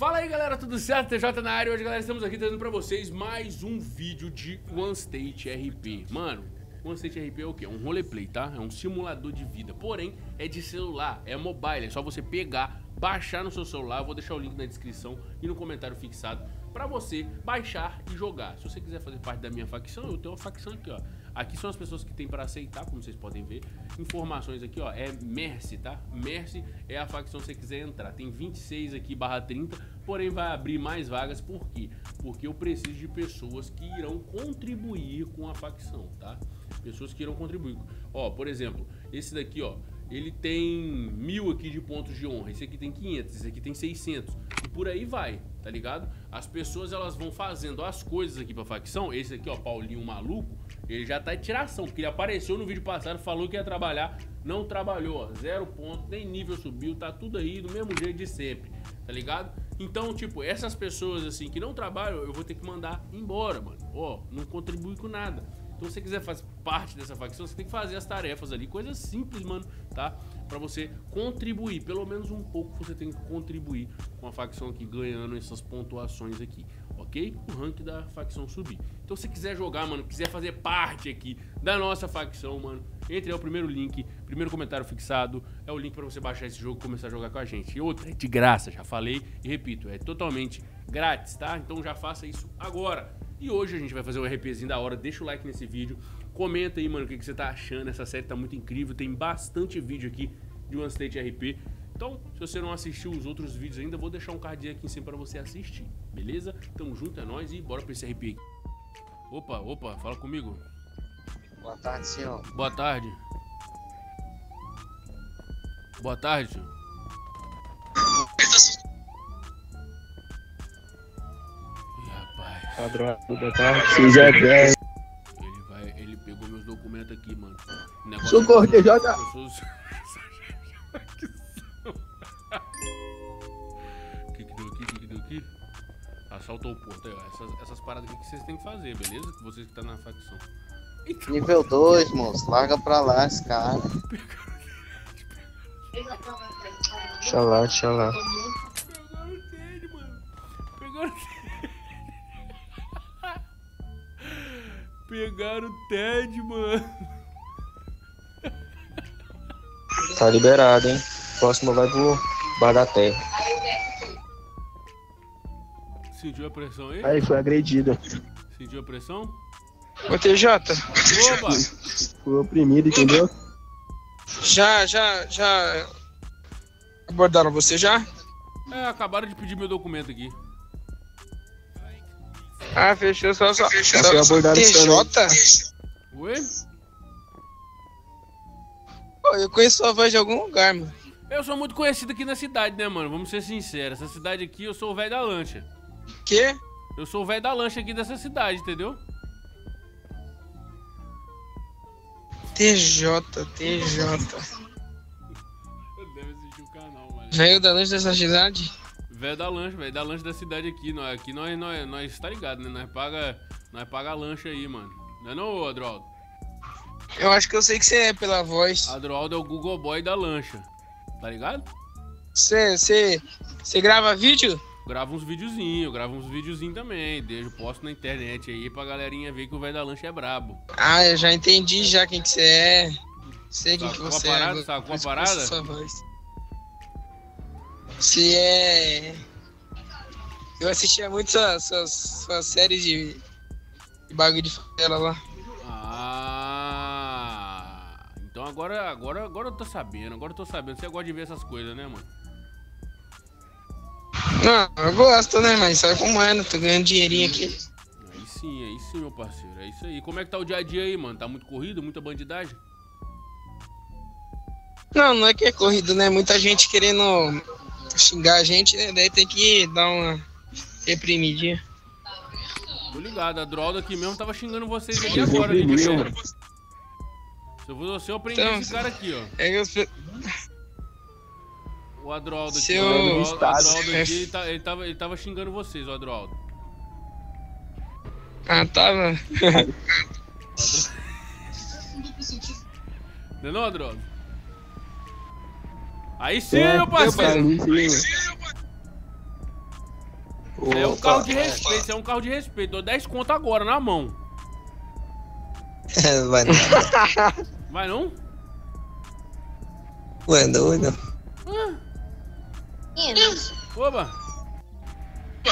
Fala aí galera, tudo certo? TJ na área. Hoje galera, estamos aqui trazendo pra vocês mais um vídeo de One State RP Mano, One State RP é o quê? É um roleplay, tá? É um simulador de vida Porém, é de celular, é mobile É só você pegar, baixar no seu celular Eu vou deixar o link na descrição e no comentário fixado Pra você baixar e jogar Se você quiser fazer parte da minha facção, eu tenho uma facção aqui, ó Aqui são as pessoas que tem para aceitar, como vocês podem ver. Informações aqui, ó, é Mercy, tá? Mercy é a facção que você quiser entrar. Tem 26 aqui barra 30, porém vai abrir mais vagas. Por quê? Porque eu preciso de pessoas que irão contribuir com a facção, tá? Pessoas que irão contribuir. Ó, por exemplo, esse daqui, ó, ele tem mil aqui de pontos de honra, esse aqui tem 500, esse aqui tem 600 e por aí vai, tá ligado? As pessoas elas vão fazendo as coisas aqui pra facção, esse aqui ó, Paulinho maluco, ele já tá de tiração, porque ele apareceu no vídeo passado, falou que ia trabalhar, não trabalhou, ó, zero ponto, nem nível subiu, tá tudo aí do mesmo jeito de sempre, tá ligado? Então, tipo, essas pessoas assim que não trabalham, eu vou ter que mandar embora, mano, ó, não contribui com nada. Então, se você quiser fazer parte dessa facção, você tem que fazer as tarefas ali, coisas simples, mano, tá? Pra você contribuir, pelo menos um pouco você tem que contribuir com a facção aqui, ganhando essas pontuações aqui, ok? O rank da facção subir. Então, se quiser jogar, mano, quiser fazer parte aqui da nossa facção, mano, entre aí o primeiro link, primeiro comentário fixado, é o link para você baixar esse jogo e começar a jogar com a gente. E outra, é de graça, já falei e repito, é totalmente grátis, tá? Então já faça isso agora. E hoje a gente vai fazer um RPzinho da hora. Deixa o like nesse vídeo. Comenta aí, mano, o que, que você tá achando. Essa série tá muito incrível. Tem bastante vídeo aqui de One State RP. Então, se você não assistiu os outros vídeos ainda, vou deixar um cardinho aqui em cima pra você assistir. Beleza? Tamo junto, é nóis e bora pra esse RP aqui. Opa, opa, fala comigo. Boa tarde, senhor. Boa tarde. Boa tarde, senhor. Padrão, boa tarde. Se já Socorro, DJ. Eu sou o O que que deu aqui? O que que deu aqui? Assaltou o porto aí, ó. Essas, essas paradas aqui que vocês têm que fazer, beleza? Vocês que tá na facção. Então, Nível 2, moço. Larga pra lá esse cara. Deixa lá, deixa lá. Pegaram o Ted, mano. Pegaram o Ted. Pegaram o Ted, mano. Tá liberado, hein? Próximo vai pro Bar da Terra. Sentiu a pressão aí? Aí, foi agredido. Sentiu a pressão? Ô TJ, Opa! Foi oprimido, entendeu? já, já, já abordaram você já? É, acabaram de pedir meu documento aqui. Ah, fechou, só, só. Fechou. só- abordado TJ? Oi? Eu conheço sua voz de algum lugar, mano. Eu sou muito conhecido aqui na cidade, né, mano? Vamos ser sinceros. Essa cidade aqui, eu sou o velho da lancha. Quê? Eu sou o velho da lancha aqui dessa cidade, entendeu? TJ, TJ. Deve assistir o canal, mano. Veio da lanche dessa cidade? Velho da lancha, velho da lancha da cidade aqui. Nós, aqui nós, nós, nós tá ligado, né? Nós paga, nós paga a lancha aí, mano. Não é não, Adroaldo? Eu acho que eu sei que você é pela voz. Adroaldo é o Google Boy da lancha. Tá ligado? Você, você, você grava vídeo? Gravo uns videozinhos, gravo uns videozinhos também. Deixo, posto na internet aí pra galerinha ver que o velho da lancha é brabo. Ah, eu já entendi já quem que você é. Sei quem que você parada? é. Sacou a parada? sua voz. Você é. Eu assistia muito suas, suas, suas séries de, de bagulho de favela lá. Ah. Então agora, agora, agora eu tô sabendo, agora eu tô sabendo. Você gosta de ver essas coisas, né, mano? Não, eu gosto, né? Mas sabe como é, né? Tô ganhando dinheirinho aqui. Aí sim, aí sim, meu parceiro. É isso aí. Como é que tá o dia a dia aí, mano? Tá muito corrido, muita bandidagem? Não, não é que é corrido, né? Muita gente querendo xingar a gente, né? Daí tem que dar uma reprimidinha. Tô ligado, a Drolda aqui mesmo tava xingando vocês aqui agora. de perto. Se eu fosse você, eu aprendi Então, esse cara aqui, ó. É que eu... O Adroaldo aqui. Seu- O Adroaldo, Estado. Adroaldo aqui, ele, tá- ele tava, ele tava xingando vocês, o Adroaldo. Ah, tava. Não é não, Adroaldo? Aí sim, meu parceiro. É um Opa. carro de respeito, isso é um carro de respeito. Dou 10 conto agora, na mão. Vai não. Vai não? Ué, doido. Meninos, Oba!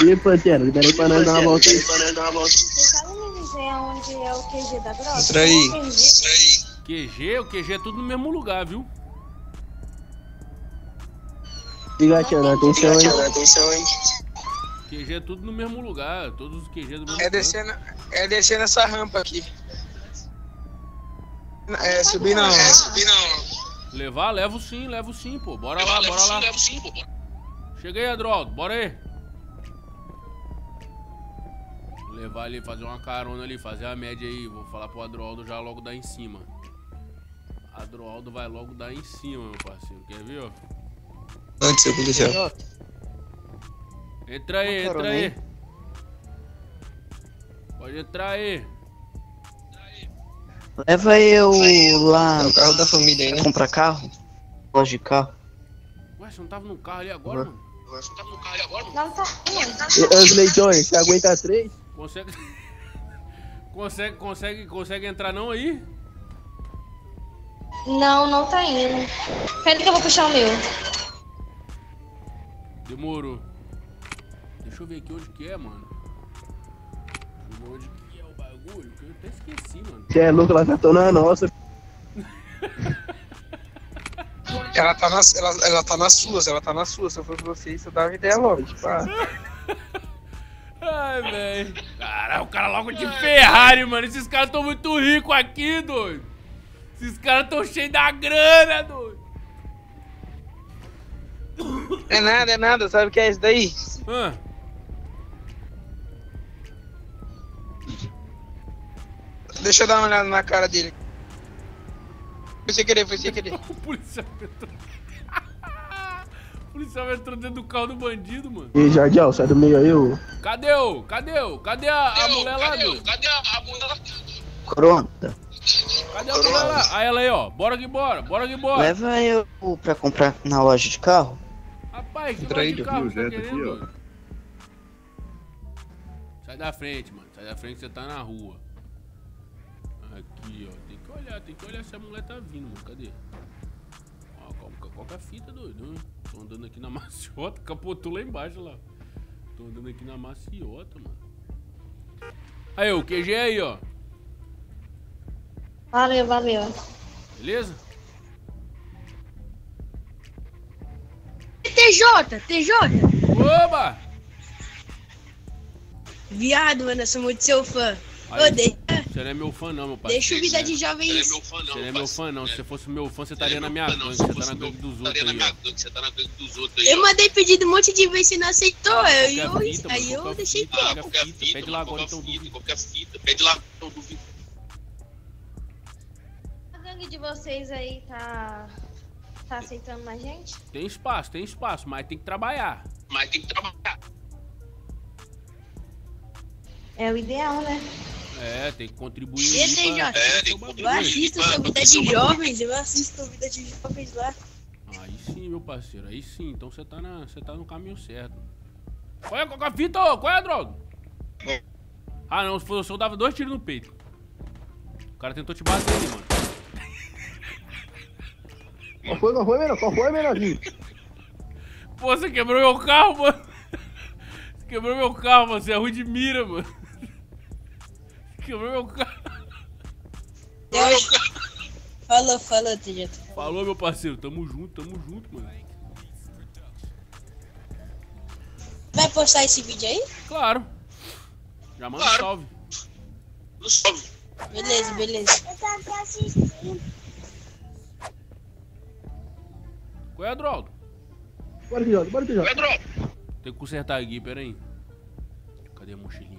E aí, Pantera, liberei pra nós dar uma volta aí. vocês sabem me dizer onde é o QG da droga? Entra aí. Eu perdi. QG, o QG é tudo no mesmo lugar, viu? Tiana, atenção aí. Atenção, hein? QG é tudo no mesmo lugar, todos os QG do mesmo É canto. descer, é descer nessa rampa aqui. É, subir não. É, subir não. Levar, levo sim, levo sim, pô. Bora lá, bora lá. Chega aí, Adroaldo, bora aí. Levar ali, fazer uma carona ali, fazer a média aí. Vou falar pro Adroaldo já logo dar em cima. Adroaldo vai logo dar em cima, meu parceiro. Quer ver, ó? Antes eu aconteceu. Entra aí, entra aí. Pode entrar aí. Leva eu lá É o carro da família aí, né? comprar carro. Loja de carro. Ué, você não tava no carro ali agora, mano? Não tá. E, Os leitões, você aguenta três? Consegue. consegue, consegue, consegue entrar não aí? Não, não tá indo. Pera que eu vou puxar o meu. Demorou. Deixa eu ver aqui onde que é, mano. Deixa eu ver onde que é bagulho, que eu até esqueci, mano. Você é louco, elas já estão na nossa. Ela tá, nas, ela, ela tá nas suas, ela tá nas suas. Se eu fosse você, isso eu dava ideia logo. Tipo, ah, Ai, velho. Caralho, o cara logo de Ferrari, mano. Esses caras tão muito ricos aqui, doido. Esses caras tão cheios da grana, doido. é nada, é nada. Sabe o que é isso daí? Hã? Deixa eu dar uma olhada na cara dele. Foi sem querer, foi sem querer. O policial entrou. o policial entrou dentro do carro do bandido, mano. E Jardial, sai do meio aí, ô. Cadê o? Cadê o? Cadê a, a mulher lá, doido? Pronta. Cadê a mulher lá? Aí ela aí, ó. Bora que bora, bora que bora. Leva eu pra comprar na loja de carro. Rapaz, que Entra aí, loja de carro tá aqui, ó. Sai da frente, mano. Sai da frente que você tá na rua. Aqui, ó. Tem que olhar, tem que olhar se a mulher tá vindo, mano. Cadê? Ó, qual, qual que é a fita, doido? hã? Tô andando aqui na maciota, capotou lá embaixo lá. Tô andando aqui na maciota, mano. Aí, o QG aí, ó. Valeu, valeu. Beleza? TJ, TJ. Oba! Viado, mano, eu sou muito seu fã. Aí, de- Você não é meu fã, não, meu pai. deixa o vida de jovem. Você não é meu fã, não. Se você fosse meu fã, você estaria na minha gangue. Você tá na gangue dos outros aí, ó. Eu mandei pedido um monte de vezes e não aceitou. Aí eu, Qualquer fita, aí mano, eu qualquer deixei fita, quieto. qualquer fita. Pede lá agora, então, duvido. A gangue de vocês aí tá. Tá aceitando mais gente? Tem espaço, tem espaço, mas tem que trabalhar. É o ideal, né? É, tem que contribuir. TJ, pra- pra seu bagulho eu aí. assisto sua vida de jovens, eu assisto sua vida de jovens lá. Aí sim, meu parceiro, aí sim. Então você tá, na, você tá no caminho certo. Qual é, qual é a fita, ô? Qual é, droga? Ah, não, se fosse eu, eu dava dois tiros no peito. O cara tentou te bater ali, mano. Qual foi, qual foi, menor? Qual foi, menorzinho? Pô, você quebrou meu carro, mano. Você quebrou meu carro, mano. Você é ruim de mira, mano. Quebrou meu carro. Falou, falou, TJ. Falou, meu parceiro. Tamo junto, tamo junto, mano. Vai postar esse vídeo aí? Claro. Já manda um salve. Beleza, beleza. Qual é, Adroaldo? Bora, TJ, bora, TJ. Tem que consertar aqui, pera aí. Cadê a mochilinha?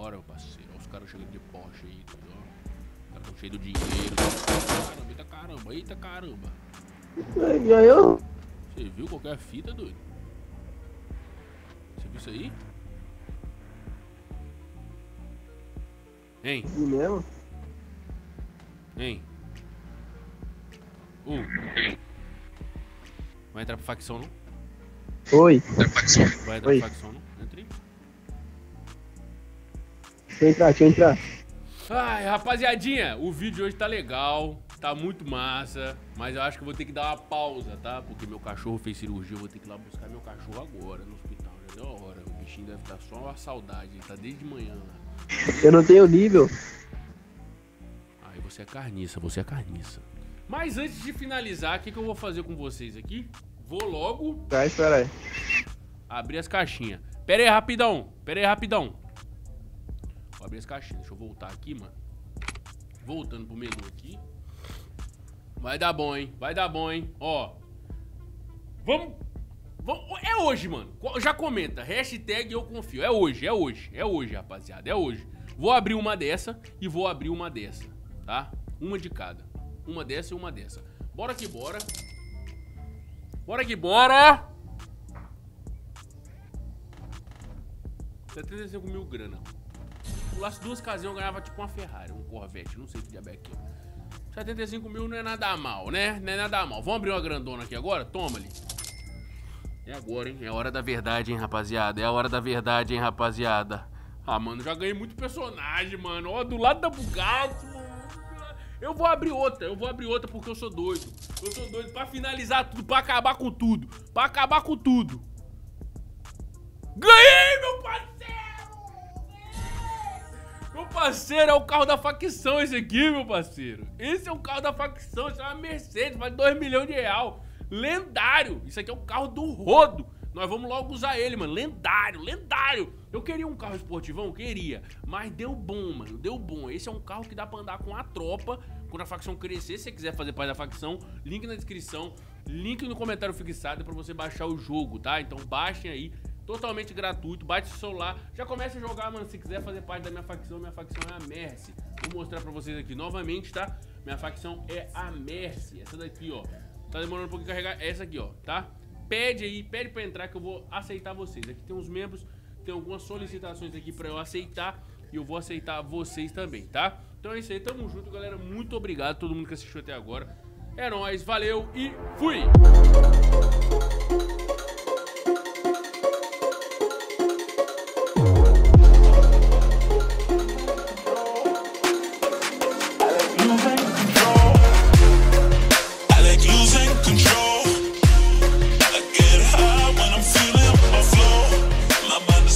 Bora, meu parceiro. Ó, os caras chegando de Porsche aí, tudo, ó. Os caras tão cheios de dinheiro. Caramba, eita caramba, eita caramba. Aí, eu? Você viu qualquer fita, doido? Você viu isso aí? Hein? Vi mesmo. Hein? Uh. Vai entrar pra facção, não? Oi, Vai entrar pra facção, não? Entrei. Deixa eu entrar, deixa eu entrar. Ai, rapaziadinha, o vídeo hoje tá legal, tá muito massa, mas eu acho que eu vou ter que dar uma pausa, tá? Porque meu cachorro fez cirurgia, eu vou ter que ir lá buscar meu cachorro agora no hospital, já deu a hora. O bichinho deve estar só uma saudade, ele tá desde manhã lá. Eu não tenho nível. Aí você é carniça, você é carniça. Mas antes de finalizar, o que, que eu vou fazer com vocês aqui? Vou logo Vai, espera aí. abrir as caixinhas. Pera aí, rapidão. Pera aí, rapidão. Abrir as caixinhas. Deixa eu voltar aqui, mano. Voltando pro menu aqui. Vai dar bom, hein? Vai dar bom, hein? Ó. Vamos... vamos- É hoje, mano. Já comenta. Hashtag eu confio. É hoje, é hoje. É hoje, rapaziada. É hoje. Vou abrir uma dessa e vou abrir uma dessa. Tá? Uma de cada. Uma dessa e uma dessa. Bora que bora. Bora que bora. 75 mil grana. Se pulasse duas casinhas, eu ganhava tipo uma Ferrari, um Corvette, não sei que diabo é aquilo. 75 mil não é nada mal, né? Não é nada mal. Vamos abrir uma grandona aqui agora? Toma ali. É agora, hein? É hora da verdade, hein, rapaziada? É a hora da verdade, hein, rapaziada? Ah, mano, já ganhei muito personagem, mano. Ó, do lado da Bugatti, mano. Eu vou abrir outra, eu vou abrir outra porque eu sou doido. Eu sou doido pra finalizar tudo, pra acabar com tudo. Pra acabar com tudo. Ganhei, meu parceiro! Parceiro, é o carro da facção esse aqui, meu parceiro. Esse é o carro da facção, isso é uma Mercedes, vale 2 milhões de real. Lendário! Isso aqui é o carro do rodo. Nós vamos logo usar ele, mano. Lendário, lendário. Eu queria um carro esportivão, queria. Mas deu bom, mano. Deu bom. Esse é um carro que dá pra andar com a tropa. Quando a facção crescer, se você quiser fazer parte da facção, link na descrição, link no comentário fixado pra você baixar o jogo, tá? Então baixem aí. Totalmente gratuito, bate o celular, já começa a jogar, mano. Se quiser fazer parte da minha facção, minha facção é a Mercy. Vou mostrar pra vocês aqui novamente, tá? Minha facção é a Mercy. Essa daqui, ó. Tá demorando um pouquinho carregar. Essa aqui, ó, tá? Pede aí, pede pra entrar que eu vou aceitar vocês. Aqui tem uns membros, tem algumas solicitações aqui pra eu aceitar. E eu vou aceitar vocês também, tá? Então é isso aí, tamo junto, galera. Muito obrigado a todo mundo que assistiu até agora. É nóis, valeu e fui!